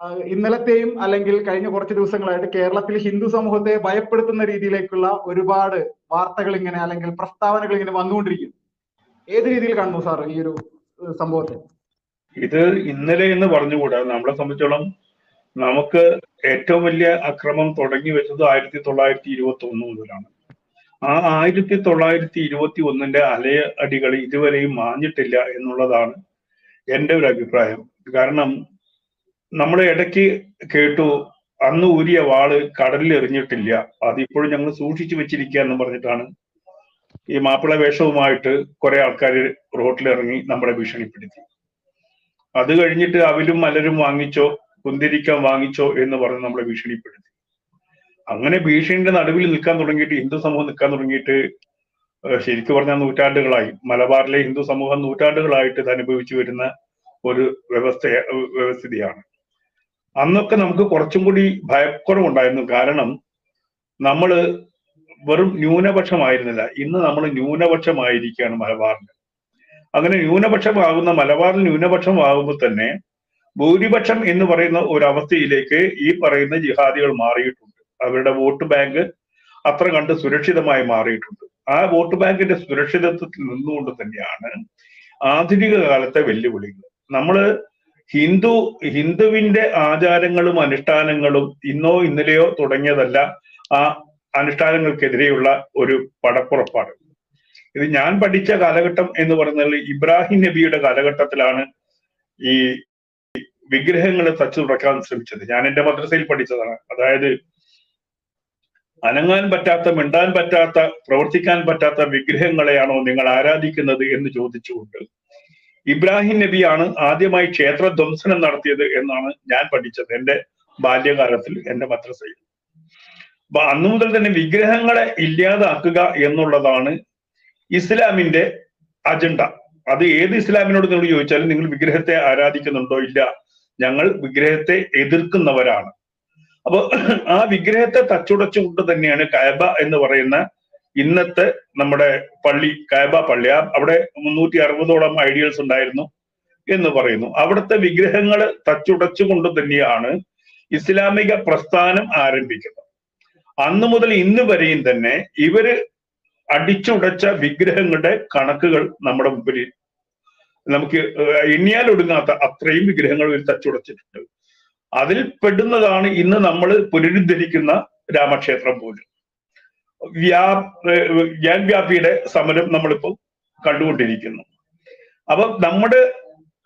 ഇന്നലത്തെയും അല്ലെങ്കിൽ കഴിഞ്ഞ കുറച്ച് ദിവസങ്ങളായിട്ട് കേരളത്തിൽ ഹിന്ദു സമൂഹത്തെ ഭയപ്പെടുത്തുന്ന രീതിയിലേക്കുള്ള ഒരുപാട് വാർത്തകൾ ഇങ്ങനെ അല്ലെങ്കിൽ പ്രസ്താവനകൾ ഇങ്ങനെ വന്നുകൊണ്ടിരിക്കുന്നു. ഏത് രീതിയിൽ കാണുന്നു സാർ ഈ ഒരു സംഭവത്തെ? ഇത് ഇന്നലെ എന്ന് പറഞ്ഞുകൂടാ. നമ്മളെ സംബന്ധിച്ചോളം നമുക്ക് ഏറ്റവും വലിയ അക്രമം തുടങ്ങി വെച്ചത് ആയിരത്തി തൊള്ളായിരത്തി ഇരുപത്തി ഒന്ന് മുതലാണ്. ആ ആയിരത്തി തൊള്ളായിരത്തി ഇരുപത്തി ഒന്നിന്റെ അലയ അടികൾ ഇതുവരെയും മാഞ്ഞിട്ടില്ല എന്നുള്ളതാണ് എന്റെ ഒരു അഭിപ്രായം. കാരണം നമ്മൾ ഇടയ്ക്ക് കേട്ടു അന്ന് ഊരിയ വാൾ കടലിൽ എറിഞ്ഞിട്ടില്ല. അതിപ്പോഴും ഞങ്ങൾ സൂക്ഷിച്ചു വെച്ചിരിക്കുക എന്ന് പറഞ്ഞിട്ടാണ് ഈ മാപ്പിള വേഷവുമായിട്ട് കുറെ ആൾക്കാർ റോട്ടിൽ ഇറങ്ങി നമ്മളെ ഭീഷണിപ്പെടുത്തി. അത് കഴിഞ്ഞിട്ട് അവിലും മലരും വാങ്ങിച്ചോ കുന്തിരിക്കാൻ വാങ്ങിച്ചോ എന്ന് പറഞ്ഞ് നമ്മളെ ഭീഷണിപ്പെടുത്തി. അങ്ങനെ ഭീഷണിയുടെ നടുവിൽ നിൽക്കാൻ തുടങ്ങിയിട്ട് ഹിന്ദു സമൂഹം നിൽക്കാൻ തുടങ്ങിയിട്ട് ശരിക്കും പറഞ്ഞാൽ നൂറ്റാണ്ടുകളായി. മലബാറിലെ ഹിന്ദു സമൂഹം നൂറ്റാണ്ടുകളായിട്ട് ഇത് അനുഭവിച്ചു വരുന്ന ഒരു വ്യവസ്ഥ വ്യവസ്ഥിതിയാണ്. അന്നൊക്കെ നമുക്ക് കുറച്ചും കൂടി ഭയക്കുറവുണ്ടായിരുന്നു. കാരണം നമ്മൾ വെറും ന്യൂനപക്ഷമായിരുന്നില്ല. ഇന്ന് നമ്മൾ ന്യൂനപക്ഷമായിരിക്കുകയാണ് മലബാറിന് അങ്ങനെ ന്യൂനപക്ഷമാകുന്ന മലബാറിൽ ന്യൂനപക്ഷമാകുമ്പോൾ തന്നെ ഭൂരിപക്ഷം എന്ന് പറയുന്ന ഒരു അവസ്ഥയിലേക്ക് ഈ പറയുന്ന ജിഹാദികൾ മാറിയിട്ടുണ്ട്. അവരുടെ വോട്ട് ബാങ്ക് അത്ര കണ്ട് സുരക്ഷിതമായി മാറിയിട്ടുണ്ട്. ആ വോട്ട് ബാങ്കിന്റെ സുരക്ഷിതത്വത്തിൽ നിന്നുകൊണ്ട് തന്നെയാണ് ആധുനിക കാലത്തെ വെല്ലുവിളികൾ. നമ്മൾ ഹിന്ദു ഹിന്ദുവിന്റെ ആചാരങ്ങളും അനുഷ്ഠാനങ്ങളും ഇന്നോ ഇന്നലെയോ തുടങ്ങിയതല്ല ആ അനുഷ്ഠാനങ്ങൾക്കെതിരെയുള്ള ഒരു പടപ്പുറപ്പാട്. ഇത് ഞാൻ പഠിച്ച കാലഘട്ടം എന്ന് പറയുന്നത് ഇബ്രാഹിം നബിയുടെ കാലഘട്ടത്തിലാണ് ഈ വിഗ്രഹങ്ങൾ തച്ചു തുറക്കാൻ ശ്രമിച്ചത്. ഞാൻ എന്റെ മദ്രസയിൽ പഠിച്ചതാണ്. അതായത് അനങ്ങാൻ പറ്റാത്ത മിണ്ടാൻ പറ്റാത്ത പ്രവർത്തിക്കാൻ പറ്റാത്ത വിഗ്രഹങ്ങളെയാണോ നിങ്ങൾ ആരാധിക്കുന്നത് എന്ന് ചോദിച്ചുകൊണ്ട് ഇബ്രാഹിം നബിയാണ് ആദ്യമായി ക്ഷേത്ര ധ്വംസനം നടത്തിയത് എന്നാണ് ഞാൻ പഠിച്ചത് എന്റെ ബാല്യകാലത്തിൽ എന്റെ മദ്രസയിൽ. അപ്പൊ അന്നു മുതൽ തന്നെ വിഗ്രഹങ്ങളെ ഇല്ലാതാക്കുക എന്നുള്ളതാണ് ഇസ്ലാമിന്റെ അജണ്ട. അത് ഏത് ഇസ്ലാമിനോട് നിങ്ങൾ ചോദിച്ചാലും നിങ്ങൾ വിഗ്രഹത്തെ ആരാധിക്കുന്നുണ്ടോ ഇല്ല ഞങ്ങൾ വിഗ്രഹത്തെ എതിർക്കുന്നവരാണ്. അപ്പൊ ആ വിഗ്രഹത്തെ തച്ചുടച്ചുകൊണ്ട് തന്നെയാണ് കയബ എന്ന് പറയുന്ന ഇന്നത്തെ നമ്മുടെ പള്ളി കയബ പള്ളി. ആ അവിടെ മുന്നൂറ്റി അറുപതോളം ഐഡിയൽസ് ഉണ്ടായിരുന്നു എന്ന് പറയുന്നു. അവിടുത്തെ വിഗ്രഹങ്ങൾ തച്ചുടച്ചുകൊണ്ട് തന്നെയാണ് ഇസ്ലാമിക പ്രസ്ഥാനം ആരംഭിക്കുന്നത്. അന്നു മുതൽ ഇന്ന് വരെയും തന്നെ ഇവർ അടിച്ചുടച്ച വിഗ്രഹങ്ങളുടെ കണക്കുകൾ നമ്മുടെ മുമ്പിൽ നമുക്ക് എണ്ണിയാൽ ഒടുങ്ങാത്ത അത്രയും വിഗ്രഹങ്ങൾ ഇവർ തച്ചുടച്ചിട്ടുണ്ട്. അതിൽ പെടുന്നതാണ് ഇന്ന് നമ്മൾ പുനരുദ്ധരിക്കുന്ന രാമക്ഷേത്രം പോലും. വ്യാ ഗ്യാൻ വ്യാപിയുടെ സമരം നമ്മളിപ്പോൾ കണ്ടുകൊണ്ടിരിക്കുന്നു. അപ്പൊ നമ്മുടെ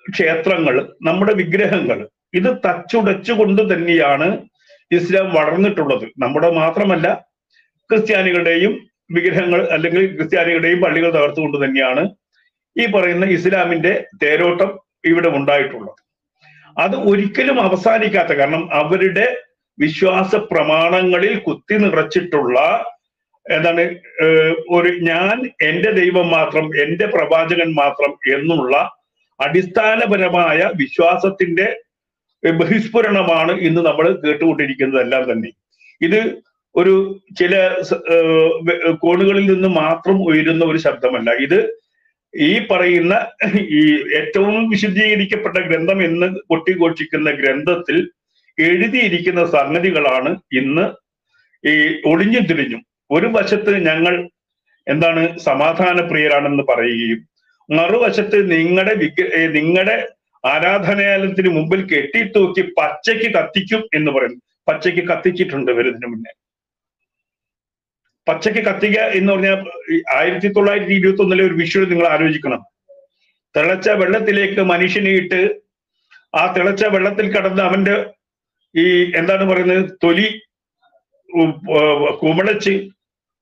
ക്ഷേത്രങ്ങൾ നമ്മുടെ വിഗ്രഹങ്ങൾ ഇത് തച്ചുടച്ചുകൊണ്ട് തന്നെയാണ് ഇസ്ലാം വളർന്നിട്ടുള്ളത്. നമ്മുടെ മാത്രമല്ല ക്രിസ്ത്യാനികളുടെയും വിഗ്രഹങ്ങൾ അല്ലെങ്കിൽ ക്രിസ്ത്യാനികളുടെയും പള്ളികൾ തകർത്തുകൊണ്ട് തന്നെയാണ് ഈ പറയുന്ന ഇസ്ലാമിന്റെ തേരോട്ടം ഇവിടെ ഉണ്ടായിട്ടുള്ളത്. അത് ഒരിക്കലും അവസാനിക്കാത്ത കാരണം അവരുടെ വിശ്വാസ പ്രമാണങ്ങളിൽ കുത്തി നിറച്ചിട്ടുള്ള എന്താണ് ഒരു ഞാൻ എന്റെ ദൈവം മാത്രം എന്റെ പ്രവാചകൻ മാത്രം എന്നുള്ള അടിസ്ഥാനപരമായ വിശ്വാസത്തിന്റെ ബഹിസ്ഫുരണമാണ് ഇന്ന് നമ്മൾ കേട്ടുകൊണ്ടിരിക്കുന്നതെല്ലാം തന്നെ. ഇത് ഒരു ചില കോണുകളിൽ നിന്ന് മാത്രം ഉയരുന്ന ഒരു ശബ്ദമല്ല. ഇത് ഈ പറയുന്ന ഈ ഏറ്റവും വിശുദ്ധീകരിക്കപ്പെട്ട ഗ്രന്ഥം എന്ന് കൊട്ടിഘോഷിക്കുന്ന ഗ്രന്ഥത്തിൽ എഴുതിയിരിക്കുന്ന സംഗതികളാണ് ഇന്ന് ഈ ഒളിഞ്ഞു തിരിഞ്ഞും ഒരു വശത്ത് ഞങ്ങൾ എന്താണ് സമാധാന പ്രിയരാണെന്ന് പറയുകയും മറുവശത്ത് നിങ്ങളുടെ വിഗ്ര നിങ്ങളുടെ ആരാധനാലയത്തിന് മുമ്പിൽ കെട്ടിത്തൂക്കി പച്ചയ്ക്ക് കത്തിക്കും എന്ന് പറയുന്നു. പച്ചയ്ക്ക് കത്തിച്ചിട്ടുണ്ട് വരുന്നതിന് മുന്നേ. പച്ചയ്ക്ക് കത്തിക്കുക എന്ന് പറഞ്ഞാൽ ആയിരത്തി തൊള്ളായിരത്തി ഇരുപത്തി ഒന്നിലെ ഒരു വിഷു നിങ്ങൾ ആലോചിക്കണം. തിളച്ച വെള്ളത്തിലേക്ക് മനുഷ്യനെ ഇട്ട് ആ തിളച്ച വെള്ളത്തിൽ കടന്ന് അവന്റെ ഈ എന്താണ് പറയുന്നത്? തൊലി കുമളച്ച്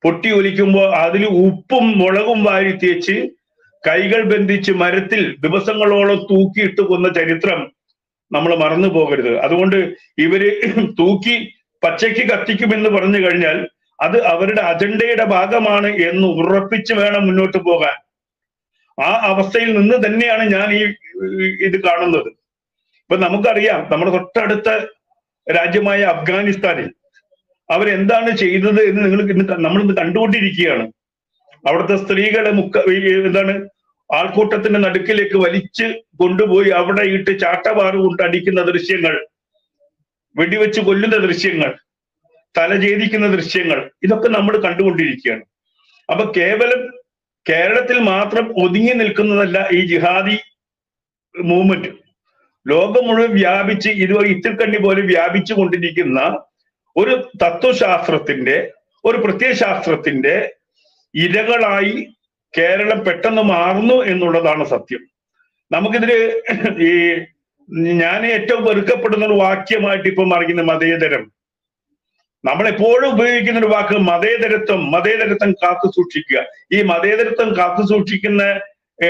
പൊട്ടി ഒലിക്കുമ്പോൾ അതിൽ ഉപ്പും മുളകും വാരി തേച്ച് കൈകൾ ബന്ധിച്ച് മരത്തിൽ ദിവസങ്ങളോളം തൂക്കിയിട്ട് കൊന്ന ചരിത്രം നമ്മൾ മറന്നു പോകരുത്. അതുകൊണ്ട് ഇവർ തൂക്കി പച്ചയ്ക്ക് കത്തിക്കുമെന്ന് പറഞ്ഞു കഴിഞ്ഞാൽ അത് അവരുടെ അജണ്ടയുടെ ഭാഗമാണ് എന്ന് ഉറപ്പിച്ച് വേണം മുന്നോട്ട് പോകാൻ. ആ അവസ്ഥയിൽ നിന്ന് തന്നെയാണ് ഞാൻ ഈ ഇത് കാണുന്നത്. ഇപ്പൊ നമുക്കറിയാം നമ്മുടെ തൊട്ടടുത്ത രാജ്യമായ അഫ്ഗാനിസ്ഥാനിൽ അവരെന്താണ് ചെയ്തത് എന്ന് നിങ്ങൾ ഇന്ന് കണ്ടുകൊണ്ടിരിക്കുകയാണ്. അവിടുത്തെ സ്ത്രീകളെ മുക്ക എന്താണ് ആൾക്കൂട്ടത്തിന്റെ നടുക്കിലേക്ക് വലിച്ച് കൊണ്ടുപോയി അവിടെ ഇട്ട് ചാട്ടവാറ് കൊണ്ട് അടിക്കുന്ന ദൃശ്യങ്ങൾ വെടിവെച്ച് കൊല്ലുന്ന ദൃശ്യങ്ങൾ തലചേദിക്കുന്ന ദൃശ്യങ്ങൾ ഇതൊക്കെ നമ്മൾ കണ്ടുകൊണ്ടിരിക്കുകയാണ്. അപ്പൊ കേവലം കേരളത്തിൽ മാത്രം ഒതുങ്ങി നിൽക്കുന്നതല്ല ഈ ജിഹാദി മൂവ്മെന്റ്. ലോകം മുഴുവൻ വ്യാപിച്ച് ഇത് ഇത്തിൽക്കണ്ണി പോലെ വ്യാപിച്ചു കൊണ്ടിരിക്കുന്ന ഒരു തത്വശാസ്ത്രത്തിന്റെ ഒരു പ്രത്യയശാസ്ത്രത്തിന്റെ ഇരകളായി കേരളം പെട്ടെന്ന് മാറുന്നു എന്നുള്ളതാണ് സത്യം. നമുക്കിതിൽ ഈ ഞാൻ ഏറ്റവും വെറുക്കപ്പെടുന്ന ഒരു വാക്യമായിട്ട് ഇപ്പൊ മറിയുന്ന മതേതരം. നമ്മൾ എപ്പോഴും ഉപയോഗിക്കുന്ന ഒരു വാക്ക് മതേതരത്വം മതേതരത്വം കാത്തു സൂക്ഷിക്കുക. ഈ മതേതരത്വം കാത്തു സൂക്ഷിക്കുന്ന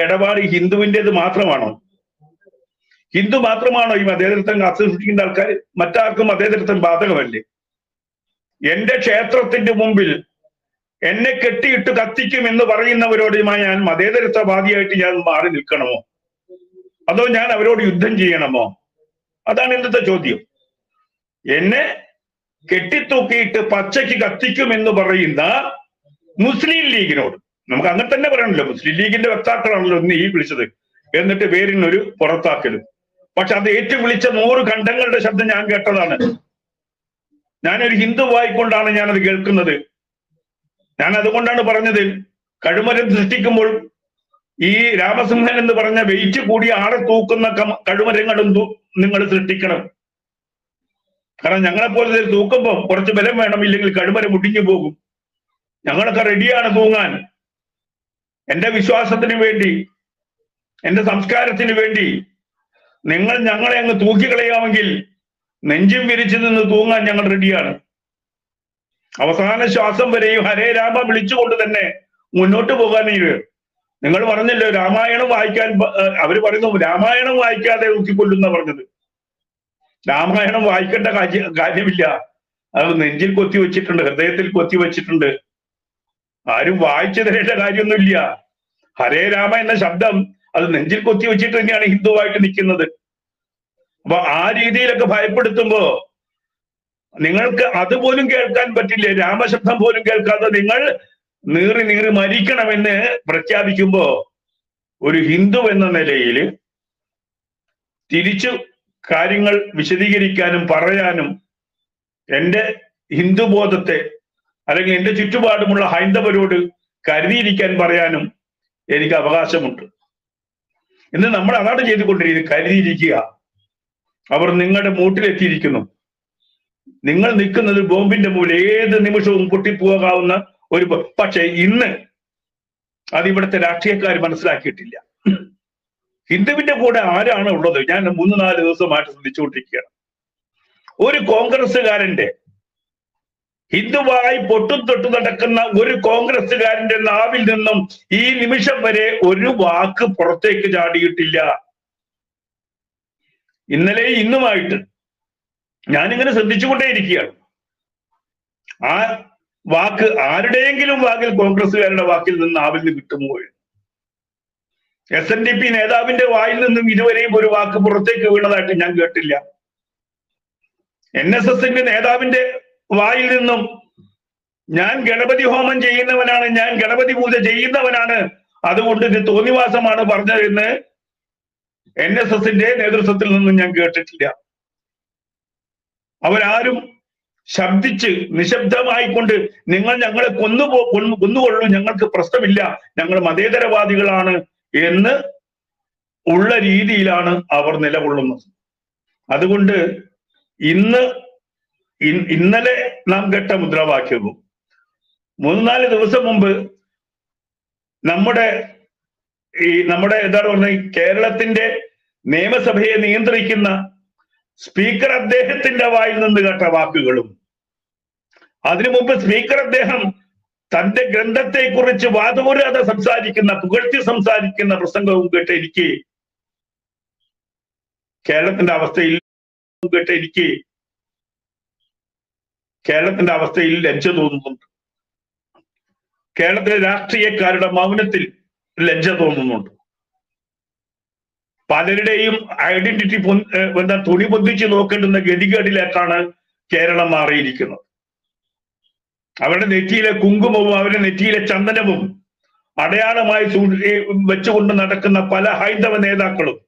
ഇടപാട് ഹിന്ദുവിന്റെത് മാത്രമാണോ? ഹിന്ദു മാത്രമാണോ ഈ മതേതരത്വം കാത്തു സൂക്ഷിക്കുന്ന ആൾക്കാർ മറ്റാർക്കും മതേതരത്വം ബാധകമല്ലേ? എന്റെ ക്ഷേത്രത്തിന്റെ മുമ്പിൽ എന്നെ കെട്ടിയിട്ട് കത്തിക്കും എന്ന് പറയുന്നവരോടുമായി ഞാൻ മതേതരത്വവാദിയായിട്ട് ഞാൻ മാറി നിൽക്കണമോ? അതോ ഞാൻ അവരോട് യുദ്ധം ചെയ്യണമോ? അതാണ് ഇന്നത്തെ ചോദ്യം. എന്നെ കെട്ടിത്തൂക്കിയിട്ട് പച്ചയ്ക്ക് കത്തിക്കും എന്ന് പറയുന്ന മുസ്ലിം ലീഗിനോട് നമുക്ക് അങ്ങനെ തന്നെ പറയണല്ലോ മുസ്ലിം ലീഗിന്റെ വക്താക്കളാണല്ലോ ഇന്ന് ഈ വിളിച്ചത് എന്നിട്ട് പേരിനൊരു പുറത്താക്കലും. പക്ഷെ അത് ഏറ്റു വിളിച്ച നൂറ് ഖണ്ഡങ്ങളുടെ ശബ്ദം ഞാൻ കേട്ടതാണ്. ഞാനൊരു ഹിന്ദുവായിക്കൊണ്ടാണ് ഞാനത് കേൾക്കുന്നത്. ഞാൻ അതുകൊണ്ടാണ് പറഞ്ഞത്. കഴുമരം സൃഷ്ടിക്കുമ്പോൾ ഈ രാമസിംഹൻ എന്ന് പറഞ്ഞ വെയിറ്റ് കൂടി ആളെ തൂക്കുന്ന കഴുമരങ്ങളും നിങ്ങൾ സൃഷ്ടിക്കണം. കാരണം ഞങ്ങളെ പോലെ തൂക്കുമ്പോൾ കുറച്ച് ബലം വേണം ഇല്ലെങ്കിൽ കഴുമരം മുടിഞ്ഞു പോകും. ഞങ്ങളൊക്കെ റെഡിയാണ് തൂങ്ങാൻ. എന്റെ വിശ്വാസത്തിന് വേണ്ടി എന്റെ സംസ്കാരത്തിന് വേണ്ടി നിങ്ങൾ ഞങ്ങളെ അങ്ങ് തൂക്കിക്കളയാമെങ്കിൽ നെഞ്ചും വിരിച്ചു നിന്ന് തൂങ്ങാൻ ഞങ്ങൾ റെഡിയാണ് അവസാന ശ്വാസം വരെയും ഹരേ രാമ വിളിച്ചുകൊണ്ട് തന്നെ മുന്നോട്ട് പോകാനേ നിങ്ങൾ പറഞ്ഞല്ലോ രാമായണം വായിക്കാൻ അവർ പറയുന്നു രാമായണം വായിക്കാതെ ഊക്കിക്കൊല്ലുന്ന പറഞ്ഞത്. രാമായണം വായിക്കേണ്ട കാര്യ കാര്യമില്ല. അത് നെഞ്ചിൽ കൊത്തി വെച്ചിട്ടുണ്ട് ഹൃദയത്തിൽ കൊത്തി വെച്ചിട്ടുണ്ട്. ആരും വായിച്ചു തരേണ്ട കാര്യമൊന്നുമില്ല. ഹരേ രാമ എന്ന ശബ്ദം അത് നെഞ്ചിൽ കൊത്തി വെച്ചിട്ട് തന്നെയാണ് ഹിന്ദുവായിട്ട് നിൽക്കുന്നത്. അപ്പൊ ആ രീതിയിലൊക്കെ ഭയപ്പെടുത്തുമ്പോ നിങ്ങൾക്ക് അതുപോലും കേൾക്കാൻ പറ്റില്ലേ? രാമശബ്ദം പോലും കേൾക്കാതെ നിങ്ങൾ നീറി നീറി മരിക്കണമെന്ന് പ്രഖ്യാപിക്കുമ്പോ ഒരു ഹിന്ദു എന്ന നിലയിൽ തിരിച്ചു കാര്യങ്ങൾ വിശദീകരിക്കാനും പറയാനും എന്റെ ഹിന്ദുബോധത്തെ അല്ലെങ്കിൽ എന്റെ ചുറ്റുപാടുമുള്ള ഹൈന്ദവരോട് കരുതിയിരിക്കാൻ പറയാനും എനിക്ക് അവകാശമുണ്ട്. ഇന്ന് നമ്മൾ അതാണ് ചെയ്തുകൊണ്ടിരിക്കുന്നത്. കരുതിയിരിക്കുക. അവർ നിങ്ങളുടെ മൂട്ടിലെത്തിയിരിക്കുന്നു. നിങ്ങൾ നിൽക്കുന്നത് ബോംബിന്റെ മൂല ഏത് നിമിഷവും പൊട്ടിപ്പോകാവുന്ന ഒരു പക്ഷേ ഇന്ന് അത് ഇവിടുത്തെ രാഷ്ട്രീയക്കാർ മനസ്സിലാക്കിയിട്ടില്ല. ഹിന്ദുവിന്റെ കൂടെ ആരാണ് ഉള്ളത്? ഞാൻ മൂന്ന് നാല് ദിവസമായിട്ട് ശ്രദ്ധിച്ചുകൊണ്ടിരിക്കുകയാണ്. ഒരു കോൺഗ്രസ്സുകാരന്റെ ഹിന്ദുവായി പൊട്ടും തൊട്ടു നടക്കുന്ന ഒരു കോൺഗ്രസ്സുകാരന്റെ നാവിൽ നിന്നും ഈ നിമിഷം വരെ ഒരു വാക്ക് പുറത്തേക്ക് ചാടിയിട്ടില്ല. ഇന്നലെ ഇന്നുമായിട്ട് ഞാനിങ്ങനെ ശ്രദ്ധിച്ചുകൊണ്ടേയിരിക്കുകയാണ്. ആ വാക്ക് ആരുടെയെങ്കിലും വാക്കിൽ കോൺഗ്രസ്സുകാരുടെ വാക്കിൽ നിന്ന് നാവിൽ നിന്ന് കിട്ടുമോ എസ് എൻ ഡി പി നേതാവിന്റെ വായിൽ നിന്നും ഇതുവരെയും ഒരു വാക്ക് പുറത്തേക്ക് വീണതായിട്ട് ഞാൻ കേട്ടില്ല. എൻ എസ് എസിന്റെ നേതാവിന്റെ വായിൽ നിന്നും ഞാൻ ഗണപതി ഹോമം ചെയ്യുന്നവനാണ് ഞാൻ ഗണപതി പൂജ ചെയ്യുന്നവനാണ്. അതുകൊണ്ട് ഇത് തോന്നിവാസമാണ് പറഞ്ഞതെന്ന് എൻ എസ് എസിന്റെ നേതൃത്വത്തിൽ നിന്നും ഞാൻ കേട്ടിട്ടില്ല. അവരാരും ശബ്ദിച്ച് നിശബ്ദമായിക്കൊണ്ട് നിങ്ങൾ ഞങ്ങളെ കൊന്നുപോ കൊന്നു കൊന്നുകൊള്ളൂ ഞങ്ങൾക്ക് പ്രശ്നമില്ല ഞങ്ങൾ മതേതരവാദികളാണ് എന്ന് ഉള്ള രീതിയിലാണ് അവർ നിലകൊള്ളുന്നത്. അതുകൊണ്ട് ഇന്ന് ഇന്നലെ നാം കേട്ട മുദ്രാവാക്യവും മൂന്നാൽ ദിവസം മുമ്പ് നമ്മുടെ ഈ നമ്മുടെ എന്താണ് പറഞ്ഞ കേരളത്തിന്റെ നിയമസഭയെ നിയന്ത്രിക്കുന്ന സ്പീക്കർ അദ്ദേഹത്തിന്റെ വായിൽ നിന്ന് കേട്ട വാക്കുകളും അതിനു മുമ്പ് സ്പീക്കർ അദ്ദേഹം തന്റെ ഗ്രന്ഥത്തെ കുറിച്ച് വാദോരാതെ സംസാരിക്കുന്ന പുകഴ്ത്തി സംസാരിക്കുന്ന പ്രസംഗവും കേട്ട് എനിക്ക് കേരളത്തിന്റെ അവസ്ഥയിൽ കേട്ട് എനിക്ക് കേരളത്തിന്റെ അവസ്ഥയിൽ ലജ്ജ തോന്നുന്നുണ്ട്. കേരളത്തിലെ രാഷ്ട്രീയക്കാരുടെ മൗനത്തിൽ ലജ്ജ തോന്നുന്നുണ്ട്. പലരുടെയും ഐഡന്റിറ്റി എന്താ തുണി പൊന്തിച്ച് നോക്കേണ്ടുന്ന ഗതികേടിലേക്കാണ് കേരളം മാറിയിരിക്കുന്നത്. അവരുടെ നെറ്റിയിലെ കുങ്കുമവും അവരുടെ നെറ്റിയിലെ ചന്ദനവും അടയാളമായി വെച്ചുകൊണ്ട് നടക്കുന്ന പല ഹൈന്ദവ നേതാക്കളും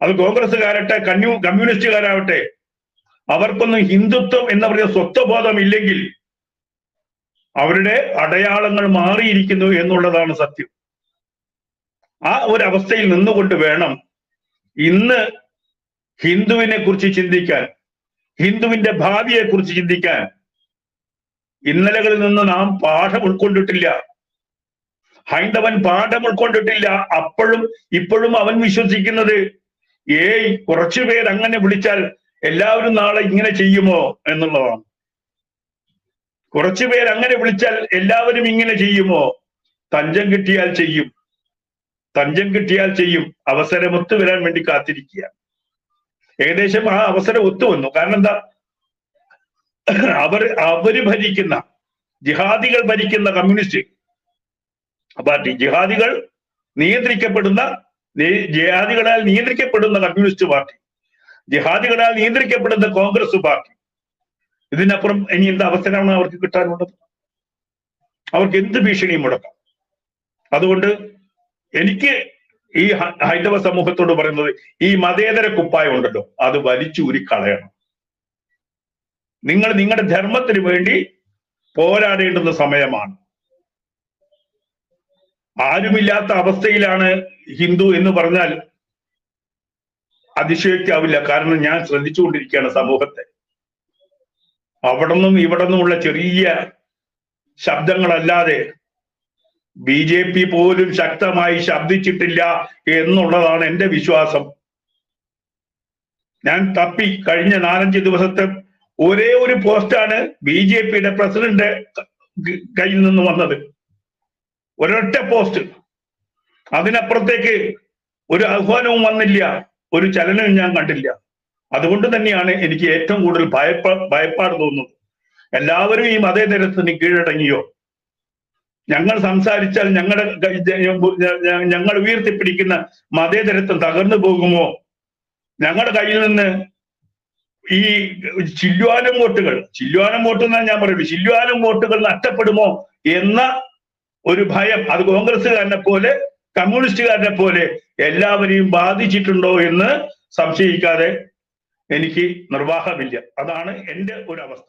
അത് കോൺഗ്രസ്സുകാരട്ടെ കമ്മ്യൂ കമ്മ്യൂണിസ്റ്റുകാരാവട്ടെ അവർക്കൊന്നും ഹിന്ദുത്വം എന്ന് പറയുന്ന സ്വത്വബോധം ഇല്ലെങ്കിൽ അവരുടെ അടയാളങ്ങൾ മാറിയിരിക്കുന്നു എന്നുള്ളതാണ് സത്യം. ആ ഒരു അവസ്ഥയിൽ നിന്നുകൊണ്ട് വേണം ഇന്ന് ഹിന്ദുവിനെ കുറിച്ച് ചിന്തിക്കാൻ ഹിന്ദുവിന്റെ ഭാവിയെ കുറിച്ച് ചിന്തിക്കാൻ. ഇന്നലകളിൽ നിന്ന് നാം പാഠം ഉൾക്കൊണ്ടിട്ടില്ല. ഹൈന്ദവൻ പാഠം ഉൾക്കൊണ്ടിട്ടില്ല. അപ്പോഴും ഇപ്പോഴും അവൻ വിശ്വസിക്കുന്നത് ഏയ് കുറച്ചു പേര് അങ്ങനെ വിളിച്ചാൽ എല്ലാവരും നാളെ ഇങ്ങനെ ചെയ്യുമോ? എന്നുള്ളതാണ്. കുറച്ചു പേര് അങ്ങനെ വിളിച്ചാൽ എല്ലാവരും ഇങ്ങനെ ചെയ്യുമോ? തഞ്ചം കിട്ടിയാൽ ചെയ്യും. തഞ്ചം കിട്ടിയാൽ ചെയ്യും. അവസരം ഒത്തു വരാൻ വേണ്ടി കാത്തിരിക്കുക. ഏകദേശം ആ അവസരം ഒത്തു വന്നു. കാരണം എന്താ? അവർ അവർ ഭരിക്കുന്ന ജിഹാദികൾ ഭരിക്കുന്ന കമ്മ്യൂണിസ്റ്റ് പാർട്ടി ജിഹാദികൾ നിയന്ത്രിക്കപ്പെടുന്ന ജിഹാദികളാൽ നിയന്ത്രിക്കപ്പെടുന്ന കമ്മ്യൂണിസ്റ്റ് പാർട്ടി ജിഹാദികളാൽ നിയന്ത്രിക്കപ്പെടുന്ന കോൺഗ്രസ് പാർട്ടി. ഇതിനപ്പുറം ഇനി എന്ത് അവസരമാണ് അവർക്ക് കിട്ടാനുള്ളത്? അവർക്ക് എന്ത് ഭീഷണിയും മുടക്കാം? അതുകൊണ്ട് എനിക്ക് ഈ ഹൈന്ദവ സമൂഹത്തോട് പറയുന്നത് ഈ മതേതര കുപ്പായം ഉണ്ടല്ലോ അത് വലിച്ചൂരി കളയണം. നിങ്ങൾ നിങ്ങളുടെ ധർമ്മത്തിന് വേണ്ടി പോരാടേണ്ടുന്ന സമയമാണ്. ആരുമില്ലാത്ത അവസ്ഥയിലാണ് ഹിന്ദു എന്ന് പറഞ്ഞാൽ അതിശയിക്കാവില്ല കാരണം ഞാൻ ശ്രദ്ധിച്ചുകൊണ്ടിരിക്കുകയാണ് സമൂഹത്തെ. അവിടെ നിന്നും ഇവിടെ നിന്നുമുള്ള ചെറിയ ശബ്ദങ്ങളല്ലാതെ ബി ജെ പി പോലും ശക്തമായി ശബ്ദിച്ചിട്ടില്ല എന്നുള്ളതാണ് എന്റെ വിശ്വാസം. ഞാൻ തപ്പി കഴിഞ്ഞ നാലഞ്ച് ദിവസത്തെ ഒരേ ഒരു പോസ്റ്റാണ് ബി ജെ പിയുടെ പ്രസിഡന്റ് കയ്യിൽ നിന്ന് വന്നത്. ഒരൊറ്റ പോസ്റ്റ്. അതിനപ്പുറത്തേക്ക് ഒരു ആഹ്വാനവും വന്നില്ല ഒരു ചലനവും ഞാൻ കണ്ടില്ല. അതുകൊണ്ട് തന്നെയാണ് എനിക്ക് ഏറ്റവും കൂടുതൽ ഭയപ്പ ഭയപ്പാട് തോന്നുന്നത്. എല്ലാവരും ഈ മതേതരത്തിന് കീഴടങ്ങിയോ? ഞങ്ങൾ സംസാരിച്ചാൽ ഞങ്ങളുടെ ഞങ്ങൾ ഉയർത്തിപ്പിടിക്കുന്ന മതേതരത്വം തകർന്നു പോകുമോ? ഞങ്ങളുടെ കയ്യിൽ നിന്ന് ഈ ചില്ലുവാനം വോട്ടുകൾ ചില്ലുവാനം വോട്ട് എന്നാണ് ഞാൻ പറയുന്നത് ചില്ലുവാനം വോട്ടുകൾ നഷ്ടപ്പെടുമോ എന്ന ഒരു ഭയം അത് കോൺഗ്രസ്സുകാരനെ പോലെ കമ്മ്യൂണിസ്റ്റുകാരനെ പോലെ എല്ലാവരെയും ബാധിച്ചിട്ടുണ്ടോ എന്ന് സംശയിക്കാതെ എനിക്ക് നിർവാഹമില്ല. അതാണ് എന്റെ ഒരു അവസ്ഥ.